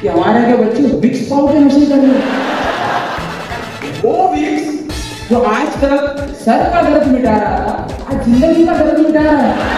कि हमारे के बच्चे विक्स पाउडर के नशे कर रहे वो विक्स जो आज तक सर का दर्द मिटा रहा था, आज ज़िंदगी का दर्द मिटा रहा है।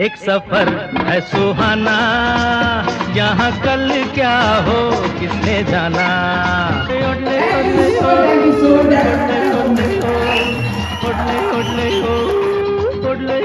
एक सफ़र है सुहाना यहाँ कल क्या हो किसने जाना ओडले,